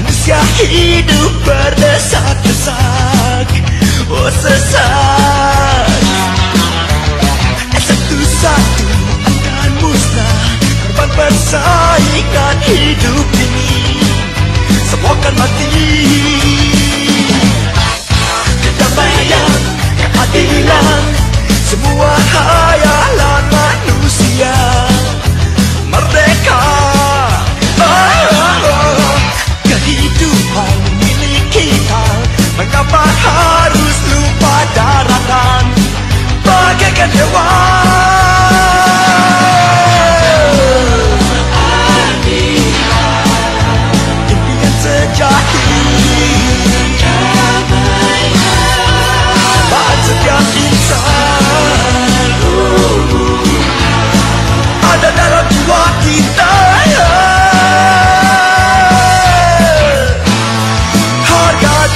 Manusia hidup berdesak-desak Oh sesak eh, Satu-satu akan musnah. Korban persaingan hidup ini. Semua akan mati.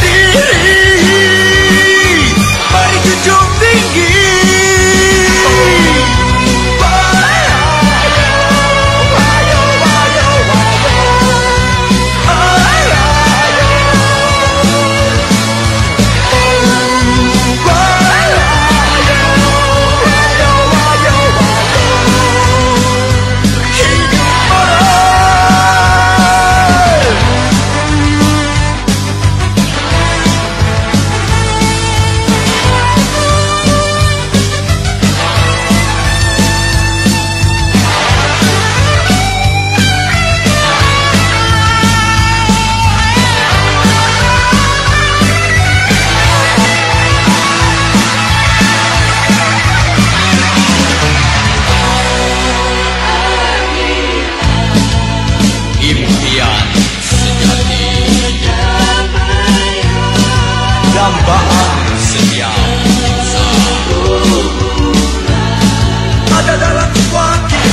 feel. perlombaan Ada dalam suatu